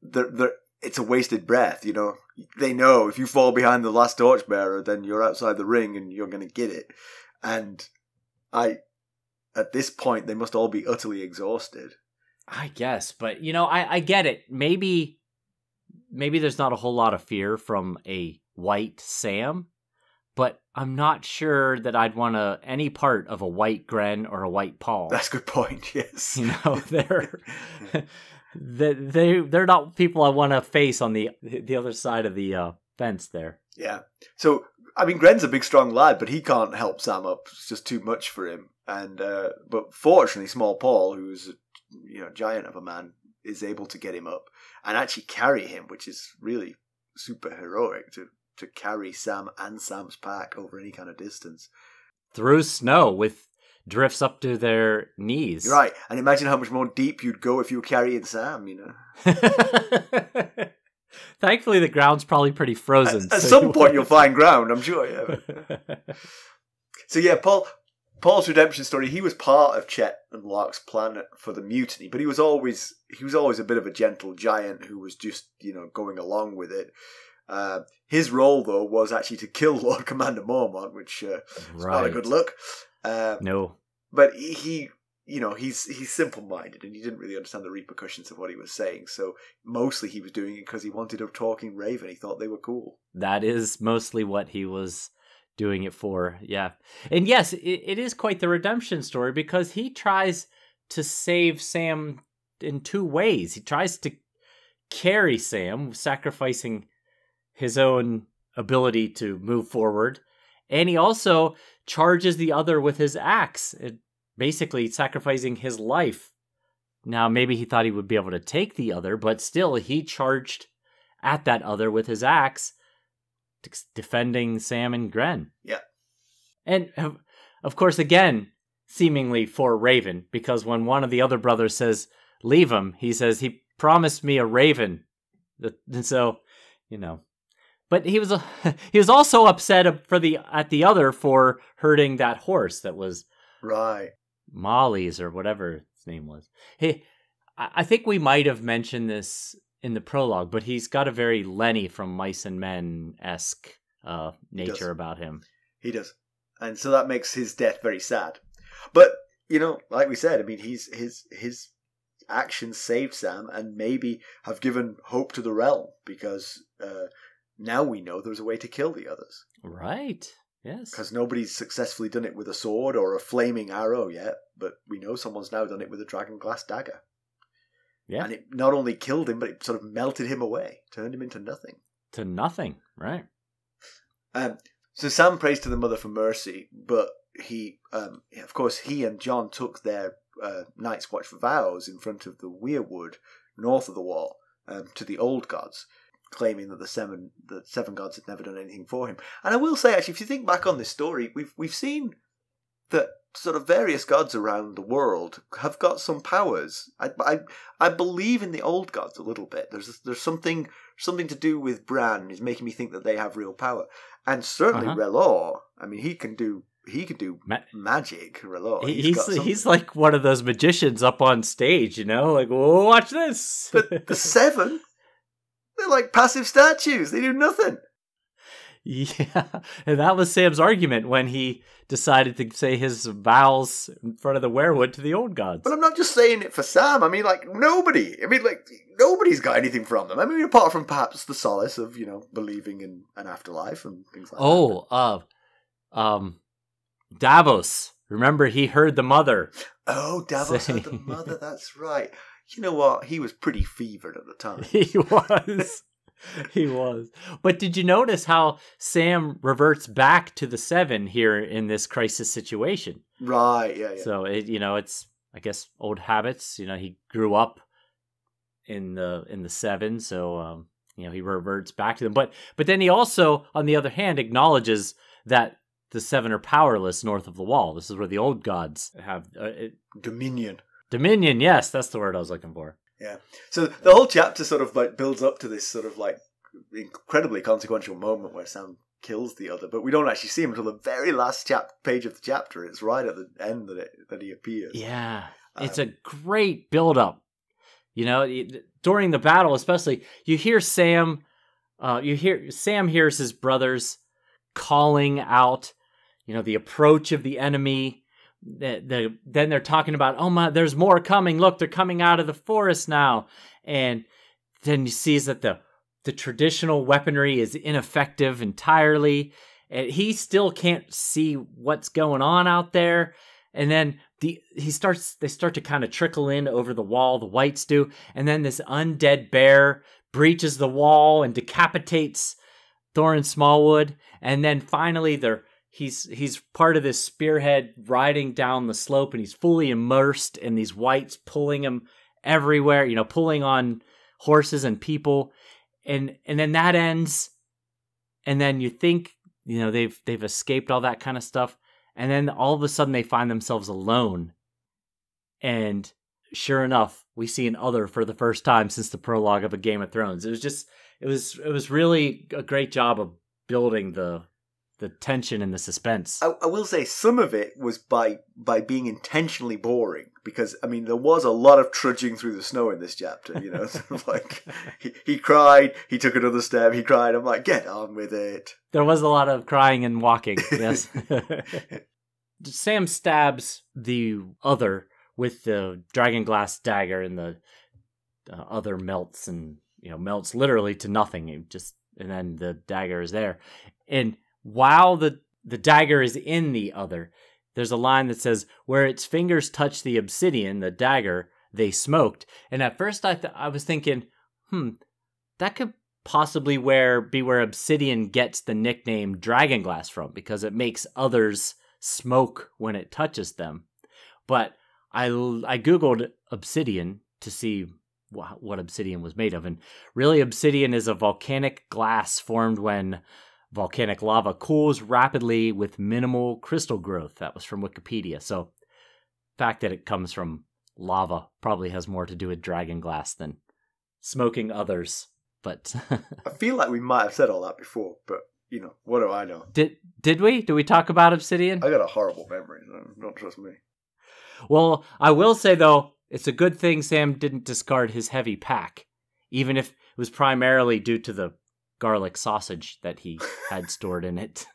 they're, they're, it's a wasted breath. You know, they know if you fall behind the last torchbearer, then you're outside the ring and you're going to get it. And I, at this point, they must all be utterly exhausted. I guess, but you know, I, I get it. Maybe, maybe there's not a whole lot of fear from a white Sam, but I'm not sure that I'd want to any part of a white Grenn or a white Paul. That's a good point. Yes, you know, they're they they they're not people I want to face on the the other side of the uh, fence there. Yeah. So I mean, Grenn's a big, strong lad, but he can't help Sam up. It's just too much for him. And uh, but fortunately, Small Paul, who's a you know giant of a man, is able to get him up and actually carry him, which is really super heroic to to carry Sam and Sam's pack over any kind of distance through snow with drifts up to their knees. Right, and imagine how much more deep you'd go if you were carrying Sam. You know. Thankfully, the ground's probably pretty frozen. At, at so some point, you'll find ground. I'm sure. Yeah. so yeah, Paul. Paul's redemption story. He was part of Chett and Lark's plan for the mutiny, but he was always he was always a bit of a gentle giant who was just you know going along with it. Uh, his role though was actually to kill Lord Commander Mormont, which uh, right. not a good look. Uh, no, but he you know he's he's simple minded and he didn't really understand the repercussions of what he was saying. So mostly he was doing it because he wanted a talking raven he thought they were cool. That is mostly what he was doing it for yeah. And yes it, it is quite the redemption story because he tries to save sam in two ways. He tries to carry sam sacrificing his own ability to move forward and he also charges the other with his axe basically sacrificing his life. Now, maybe he thought he would be able to take the other, but still, he charged at that other with his axe, defending Sam and Grenn. Yeah. And of course, again, seemingly for Raven, because when one of the other brothers says, leave him, he says, he promised me a raven. And so, you know. But he was he was also upset for the at the other for hurting that horse that was right Molly's or whatever his name was. He, I think we might have mentioned this in the prologue, but he's got a very Lenny from Mice and Men esque uh, nature about him. He does, and so that makes his death very sad. But you know, like we said, I mean, he's his his actions saved Sam and maybe have given hope to the realm because uh, now we know there's a way to kill the others. Right. Yes. Because nobody's successfully done it with a sword or a flaming arrow yet, but we know someone's now done it with a dragon glass dagger. Yeah. And it not only killed him, but it sort of melted him away, turned him into nothing. To nothing, right. Um, so Sam prays to the mother for mercy, but he, um, of course, he and Jon took their uh, Night's Watch vows in front of the weirwood north of the wall um, to the old gods claiming that the seven the seven gods had never done anything for him. And I will say, actually, if you think back on this story, we've we've seen that sort of various gods around the world have got some powers. I, I, I believe in the old gods a little bit. There's there's something something to do with Bran is making me think that they have real power, and certainly uh-huh. R'hllor. I mean, he can do he can do Ma- magic. R'hllor. He's he's, he's, like one of those magicians up on stage, you know, like oh, watch this. But the seven they're like passive statues. They do nothing. Yeah, and that was Sam's argument when he decided to say his vows in front of the weirwood to the old gods. But I'm not just saying it for Sam. I mean, like nobody. I mean, like nobody's got anything from them. I mean, apart from perhaps the solace of you know believing in an afterlife and things like oh, that. Oh, uh, um, Davos. Remember, he heard the mother. Oh, Davos Say- had the mother. That's right. You know what? He was pretty fevered at the time. He was. he was. But did you notice how Sam reverts back to the seven here in this crisis situation? right. Yeah. Yeah. So it, you know, it's I guess old habits. You know, he grew up in the in the seven, so um, you know he reverts back to them. But but then he also, on the other hand, acknowledges that the seven are powerless north of the wall. This is where the old gods have uh, it, Dominion. Dominion. Yes, that's the word I was looking for. Yeah. So the whole chapter sort of like builds up to this sort of like incredibly consequential moment where Sam kills the other, but we don't actually see him until the very last chap page of the chapter. It's right at the end that it, that he appears. Yeah, it's Um, a great build up. You know, during the battle, especially, you hear Sam. Uh, you hear Sam hears his brothers calling out. You know, the approach of the enemy. The, the then they're talking about, oh my, there's more coming. Look, they're coming out of the forest now, and then you see that the the traditional weaponry is ineffective entirely. And he still can't see what's going on out there. And then the he starts they start to kind of trickle in over the wall, the whites do, and then this undead bear breaches the wall and decapitates Thoren Smallwood, and then finally they're he's he's part of this spearhead riding down the slope and he's fully immersed in these whites pulling him everywhere, you know, pulling on horses and people. And and then that ends. And then you think, you know, they've they've escaped all that kind of stuff. And then all of a sudden they find themselves alone. And sure enough we see an other for the first time since the prologue of a game of thrones. It was just it was it was really a great job of building the the tension and the suspense I, I will say some of it was by by being intentionally boring because I mean there was a lot of trudging through the snow in this chapter. You know, sort of like he, he cried, he took another step, he cried. I'm like, get on with it. there was a lot of crying and walking yes sam stabs the other with the dragon glass dagger and the uh, other melts and you know melts literally to nothing it just and then the dagger is there and while the the dagger is in the other there's a line that says where its fingers touch the obsidian the dagger they smoked. And at first i th- i was thinking hmm that could possibly where be where obsidian gets the nickname dragon glass from because it makes others smoke when it touches them. But i i googled obsidian to see wha- what obsidian was made of and really obsidian is a volcanic glass formed when volcanic lava cools rapidly with minimal crystal growth that was from wikipedia so fact that it comes from lava probably has more to do with dragon glass than smoking others but I feel like we might have said all that before, but you know, what do I know? did did we did we talk about obsidian I got a horrible memory. So don't trust me. Well, I will say though, it's a good thing Sam didn't discard his heavy pack, even if it was primarily due to the garlic sausage that he had stored in it.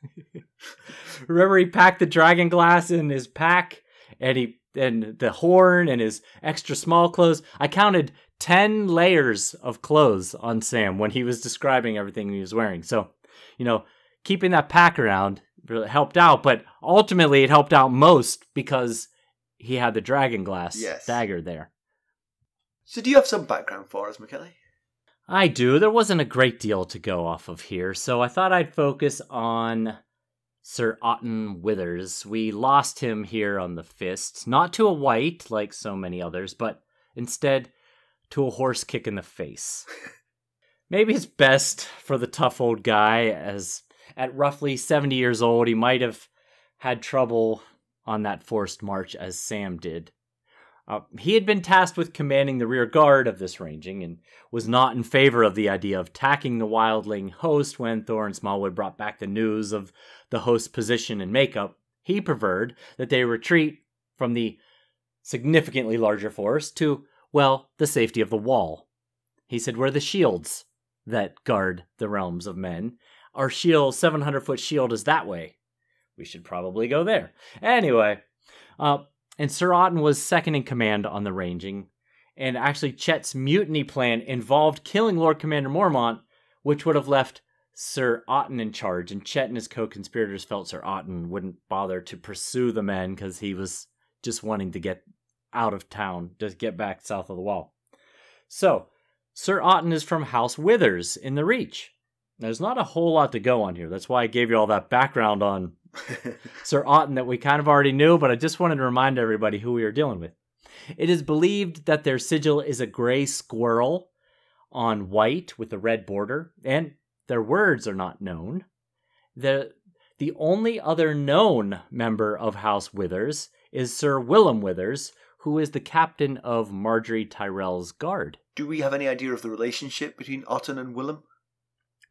Remember, he packed the dragon glass in his pack, and he and the horn and his extra small clothes. I counted ten layers of clothes on Sam when he was describing everything he was wearing. So, you know, keeping that pack around really helped out, but ultimately it helped out most because he had the dragon glass Yes. dagger there. So do you have some background for us, Mackelly? I do. There wasn't a great deal to go off of here, so I thought I'd focus on Sir Ottyn Wythers. We lost him here on the fist, not to a white like so many others, but instead to a horse kick in the face. Maybe it's best for the tough old guy, as at roughly 70 years old, he might have had trouble on that forced march as Sam did. Uh, he had been tasked with commanding the rear guard of this ranging and was not in favor of the idea of attacking the wildling host when Thoren Smallwood brought back the news of the host's position and makeup. He preferred that they retreat from the significantly larger force to, well, the safety of the wall. He said, We're the shields that guard the realms of men. Our shield, 700 foot shield, is that way. We should probably go there. Anyway, uh, and Sir Ottyn was second in command on the ranging, and actually Chett's mutiny plan involved killing Lord Commander Mormont, which would have left Sir Ottyn in charge, and Chet and his co conspirators felt Sir Ottyn wouldn't bother to pursue the men because he was just wanting to get out of town, just get back south of the wall. So, Sir Ottyn is from House Wythers in the Reach. There's not a whole lot to go on here. That's why I gave you all that background on Sir Ottyn that we kind of already knew, but I just wanted to remind everybody who we are dealing with. It is believed that their sigil is a gray squirrel on white with a red border, and their words are not known. The, the only other known member of House Wythers is Sir Willem Wythers, who is the captain of Margaery Tyrell's guard. Do we have any idea of the relationship between Ottyn and Willem?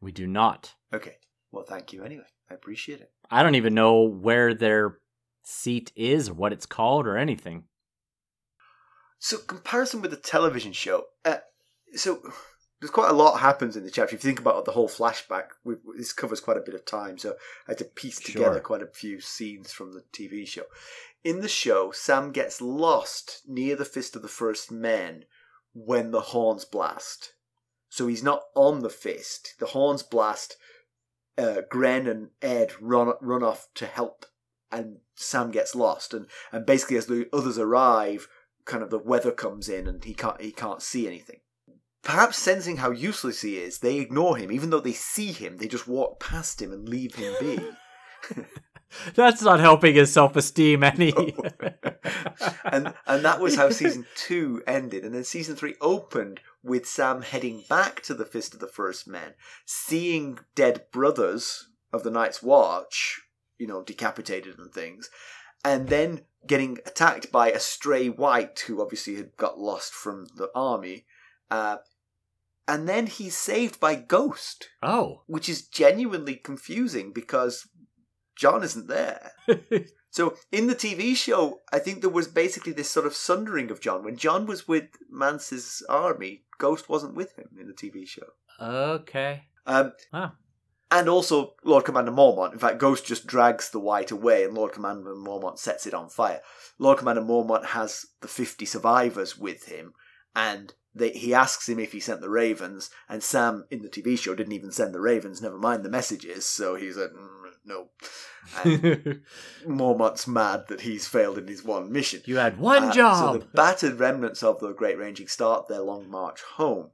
We do not. Okay. Well, thank you anyway. I appreciate it. I don't even know where their seat is, or what it's called, or anything. So, comparison with the television show. Uh, so, there's quite a lot happens in the chapter. If you think about the whole flashback, this covers quite a bit of time. So, I had to piece together Sure. quite a few scenes from the TV show. In the show, Sam gets lost near the Fist of the First Men when the horns blast. So he's not on the fist. The horns blast. Uh, Grenn and Ed run run off to help, and Sam gets lost. And, and basically, as the others arrive, kind of the weather comes in, and he can't he can't see anything. Perhaps sensing how useless he is, they ignore him. Even though they see him, they just walk past him and leave him be. That's not helping his self esteem any. and and that was how season two ended. And then season three opened with Sam heading back to the Fist of the First Men, seeing dead brothers of the Night's Watch, you know, decapitated and things, and then getting attacked by a stray white who obviously had got lost from the army. Uh, and then he's saved by Ghost, oh. which is genuinely confusing because Jon isn't there. So in the TV show, I think there was basically this sort of sundering of Jon. When Jon was with Mance's army, Ghost wasn't with him in the TV show. okay. Um, Wow. and also Lord Commander Mormont. In fact, Ghost just drags the white away, and Lord Commander Mormont sets it on fire. Lord Commander Mormont has the fifty survivors with him, and they, he asks him if he sent the ravens. And Sam in the TV show didn't even send the ravens. Never mind the messages. So he's like, mm, no. And Mormont's mad that he's failed in his one mission. you had one Uh, job. So the battered remnants of the Great Ranging start their long march home.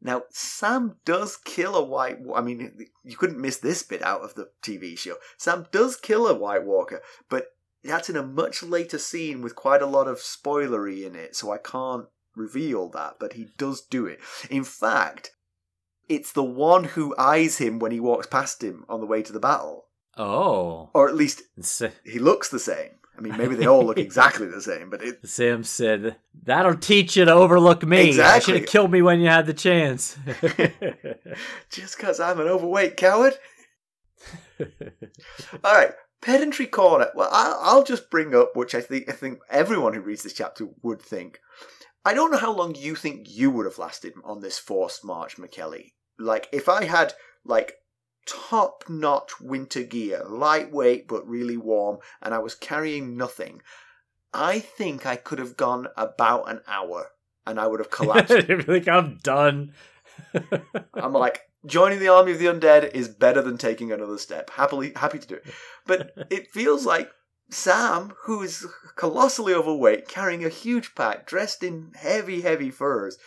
Now, Sam does kill a White. I mean, you couldn't miss this bit out of the TV show. Sam does kill a White Walker, but that's in a much later scene with quite a lot of spoilery in it, so I can't reveal that. But he does do it. In fact, it's the one who eyes him when he walks past him on the way to the battle, oh. or at least he looks the same. I mean, maybe they all look exactly the same, but it, Sam said, That'll teach you to overlook me. Exactly. should have killed me when you had the chance. just because I'm an overweight coward. All right, pedantry corner. Well, I'll, I'll just bring up, which I think I think everyone who reads this chapter would think. I don't know how long you think you would have lasted on this forced march, Mackelly. Like, if I had like top notch winter gear, lightweight but really warm, and I was carrying nothing, I think I could have gone about an hour, and I would have collapsed like, I'm done. I'm like, joining the army of the undead is better than taking another step. Happily, happy to do it. But it feels like Sam, who is colossally overweight, carrying a huge pack, dressed in heavy, heavy furs,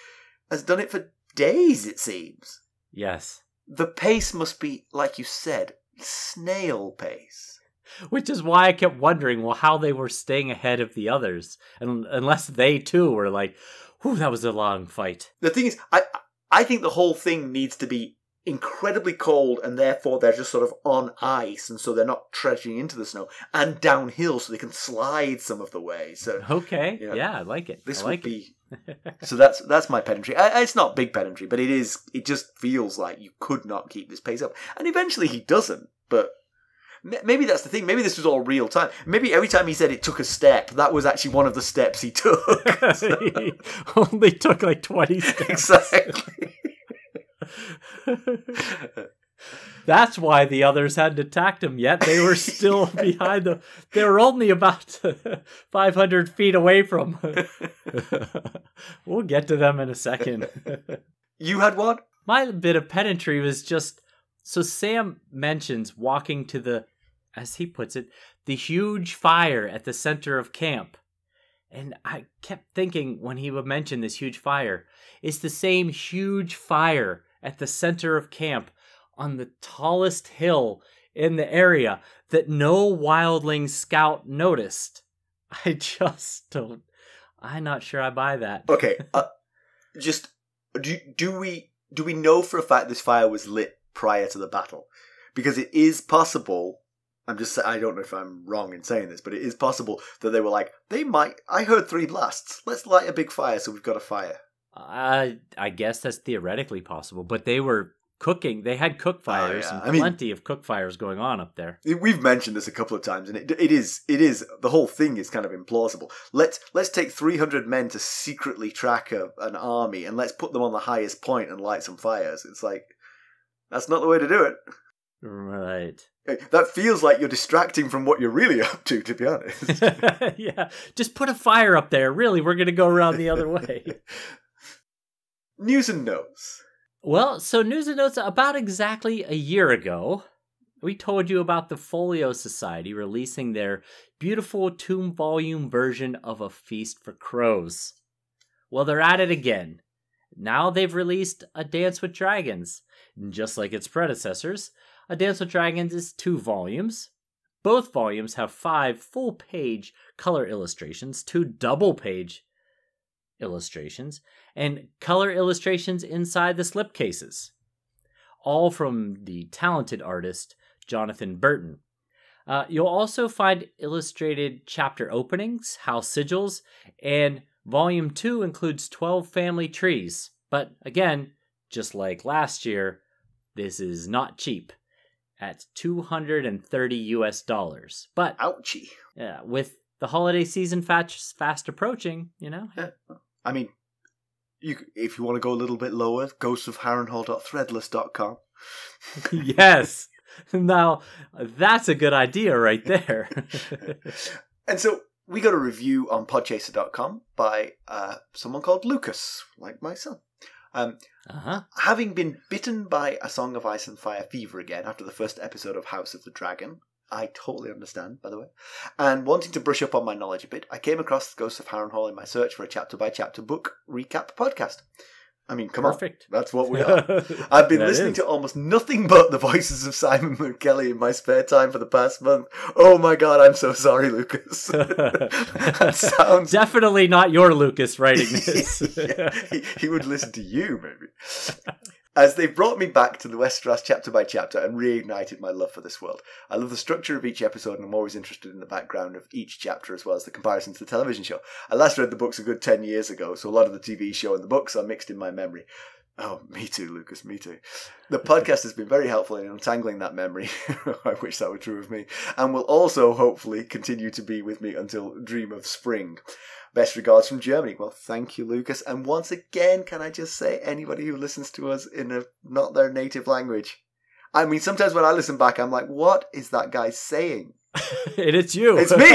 has done it for days. It seems yes. The pace must be, like you said, snail pace. Which is why I kept wondering, well, how they were staying ahead of the others, and unless they too were like, "Whew, that was a long fight." The thing is, I I think the whole thing needs to be incredibly cold, and therefore they're just sort of on ice, and so they're not trudging into the snow, and downhill, so they can slide some of the way. So Okay, Yeah. yeah, I like it. this I would it. be. So that's that's my pedantry. I, it's not big pedantry, but it is. It just feels like you could not keep this pace up, and eventually he doesn't. But m- maybe that's the thing. Maybe this was all real time. Maybe every time he said it took a step, that was actually one of the steps he took. He only took like twenty steps. exactly. That's why the others hadn't attacked him yet. They were still behind the. They were only about 500 feet away from. we'll get to them in a second. You had one. My bit of pedantry was just so Sam mentions walking to the, as he puts it, the huge fire at the center of camp. And I kept thinking when he would mention this huge fire, it's the same huge fire at the center of camp on the tallest hill in the area that no wildling scout noticed. I just don't. I'm not sure I buy that. Okay, uh, just do do we do we know for a fact this fire was lit prior to the battle? Because it is possible. I'm just I don't know if I'm wrong in saying this, but it is possible that they were like they might. I heard three blasts. Let's light a big fire so we've got a fire. I I guess that's theoretically possible, but they were cooking. They had cook oh, fires Oh, yeah. and I mean- plenty of cook fires going on up there. We've mentioned this a couple of times, and it, it is it is the whole thing is kind of implausible. Let's let's take three hundred men to secretly track a, an army, and let's put them on the highest point and light some fires. It's like that's not the way to do it. Right. That feels like you're distracting from what you're really up to, to be honest. yeah. Just put a fire up there. Really, we're going to go around the other way. News and notes. Well, so news and notes about exactly a year ago, we told you about the Folio Society releasing their beautiful tomb volume version of A Feast for Crows. Well, they're at it again. Now they've released A Dance with Dragons. And Just like its predecessors, A Dance with Dragons is two volumes. Both volumes have five full page color illustrations, two double page illustrations, and color illustrations inside the slipcases. All from the talented artist Jonathan Burton. Uh, you'll also find illustrated chapter openings, house sigils, and volume 2 includes 12 family trees. But again, just like last year, this is not cheap at 230 US dollars. But Ouchie. yeah, with the holiday season fast, fast approaching, you know, Yeah. I mean, you if you want to go a little bit lower, ghosts of ghostsofharrenhal.threadless.com. yes. Now, that's a good idea right there. And so we got a review on podchaser.com by uh, someone called Lucas, like my son. Um, uh-huh. having been bitten by a Song of Ice and Fire fever again after the first episode of House of the Dragon, I totally understand, by the way, and wanting to brush up on my knowledge a bit, I came across Ghosts of Harrenhal in my search for a chapter by chapter book recap podcast. I mean, come on Perfect. on, that's what we are. I've been listening is. to almost nothing but the voices of Simon Mackelly in my spare time for the past month. Oh my god, I'm so sorry, Lucas. that sounds. Definitely not your Lucas writing this. Yeah, he, he would listen to you, maybe. As they've brought me back to the Westeros chapter by chapter and reignited my love for this world. I love the structure of each episode and I'm always interested in the background of each chapter as well as the comparison to the television show. I last read the books a good 10 years ago, so a lot of the TV show and the books are mixed in my memory. Oh, me too, Lucas, me too. The podcast has been very helpful in untangling that memory. I wish that were true of me. And will also hopefully continue to be with me until Dream of Spring. Best regards from Germany. Well, thank you, Lucas. And once again, can I just say, anybody who listens to us in a not their native language, I mean, sometimes when I listen back, I'm like, what is that guy saying? it's you. It's me.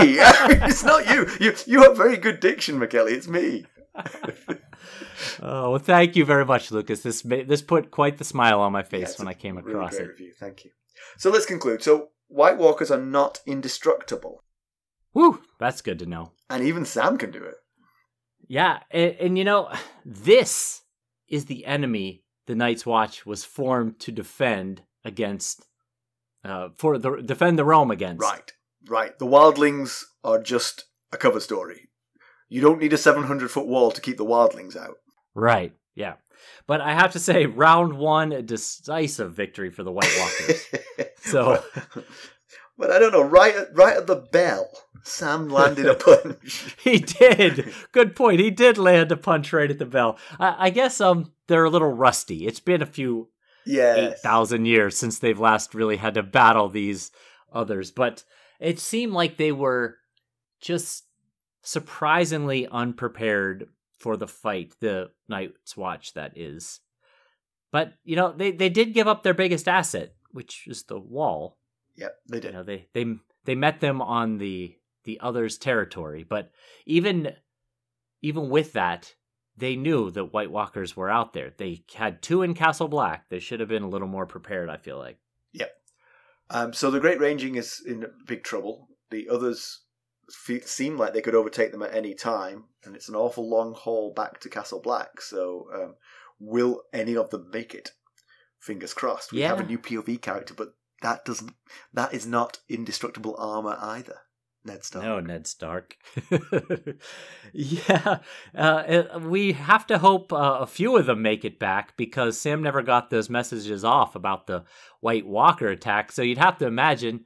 it's not you. You you have very good diction, Mackelly. It's me. oh, well, thank you very much, Lucas. This this put quite the smile on my face Yes, when I came across it. review. Thank you. So let's conclude. So White Walkers are not indestructible, Woo, that's good to know. and even Sam can do it. Yeah, and, and you know, this is the enemy the Night's Watch was formed to defend against, uh, for the defend the realm against. Right, right. The wildlings are just a cover story. You don't need a 700 foot wall to keep the wildlings out. Right. Yeah. But I have to say, round one, a decisive victory for the White Walkers. So- but I don't know. Right, at, right at the bell, Sam landed a punch. he did. Good point. He did land a punch right at the bell. I, I guess um they're a little rusty. It's been a few Yeah, eight thousand years since they've last really had to battle these others, but it seemed like they were just surprisingly unprepared for the fight, the Night's Watch that is. But you know, they they did give up their biggest asset, which is the wall. Yep, they You did. know, they they they met them on the the other's territory, but even even with that, they knew that White Walkers were out there. They had two in Castle Black. They should have been a little more prepared, I feel like. Yep. Um, so the Great Ranging is in big trouble. The others fe- seem like they could overtake them at any time, and it's an awful long haul back to Castle Black. So, um, will any of them make it? Fingers crossed. We have a new POV character, but that doesn't. That is not indestructible armor either. Ned Stark. No, Ned Stark. yeah, uh, it- we have to hope uh, a few of them make it back because Sam never got those messages off about the White Walker attack. So you'd have to imagine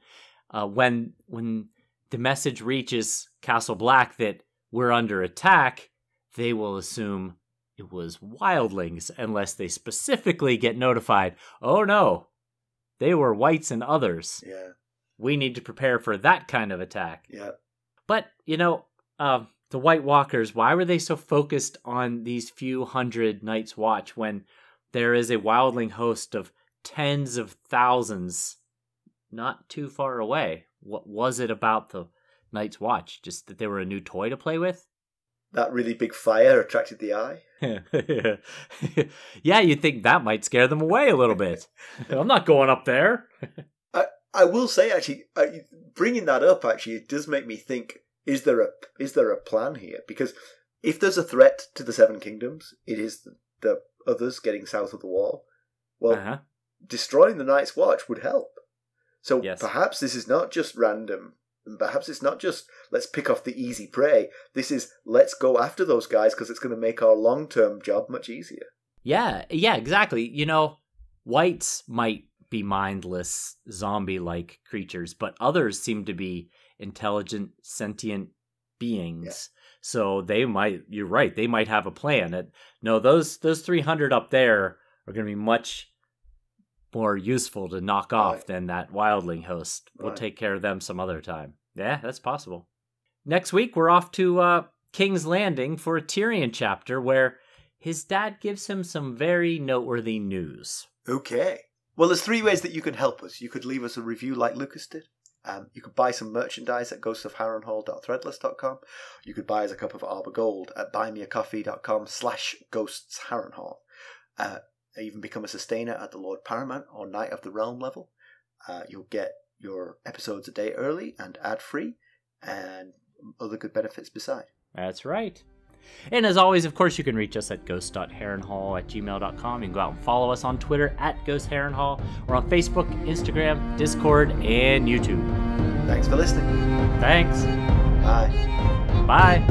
uh, when when the message reaches Castle Black that we're under attack, they will assume it was wildlings unless they specifically get notified. Oh no, they were whites and others. Yeah. We need to prepare for that kind of attack. Yeah. But, you know, uh, the White Walkers, why were they so focused on these few hundred Night's Watch when there is a wildling host of tens of thousands not too far away? What was it about the Night's Watch? Just that they were a new toy to play with? That really big fire attracted the eye. yeah, you'd think that might scare them away a little bit. I'm not going up there. I I will say, actually, bringing that up, actually, it does make me think: is there a is there a plan here? Because if there's a threat to the Seven Kingdoms, it is the, the others getting south of the wall. Well, Uh-huh. destroying the Night's Watch would help. So Yes. perhaps this is not just random. And perhaps it's not just let's pick off the easy prey. This is let's go after those guys because it's going to make our long term job much easier. Yeah, yeah, exactly. You know, whites might be mindless, zombie like creatures, but others seem to be intelligent, sentient beings. So they might you're right, they might have a plan. That no, those those three hundred up there are gonna be much more useful to knock off Right. than that wildling host. We'll take care of them some other time. Yeah, that's possible. Next week we're off to uh King's Landing for a Tyrion chapter where his dad gives him some very noteworthy news. Okay. Well, there's three ways that you can help us. You could leave us a review like Lucas did. Um, you could buy some merchandise at ghostsofharrenhal.threadless.com. You could buy us a cup of Arbor Gold at buymeacoffee.com slash ghostsharrenhall. Uh, even become a sustainer at the Lord Paramount or Knight of the Realm level. Uh, you'll get your episodes a day early and ad-free and other good benefits beside. That's right. And as always, of course, you can reach us at ghost.heronhall at gmail.com. You can go out and follow us on Twitter at ghostheronhall or on Facebook, Instagram, Discord, and YouTube. Thanks for listening. Thanks. Bye. Bye.